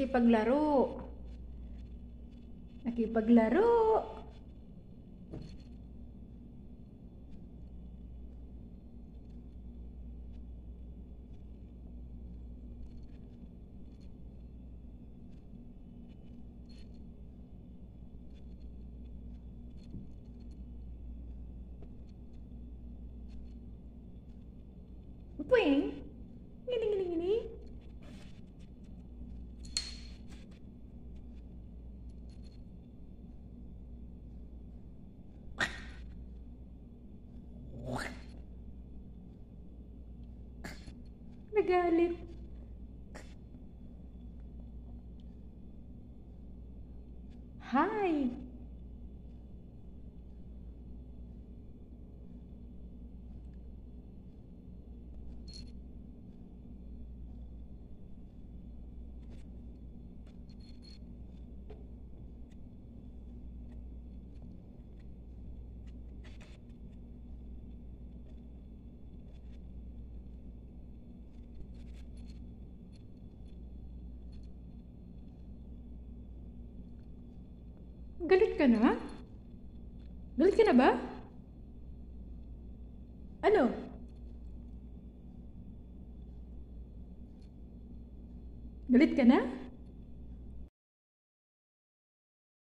Nakipaglaro. Nakipaglaro. Puwing. Nagalit. Hi. Galit ka na? Galit ka na ba? Ano? Galit ka na?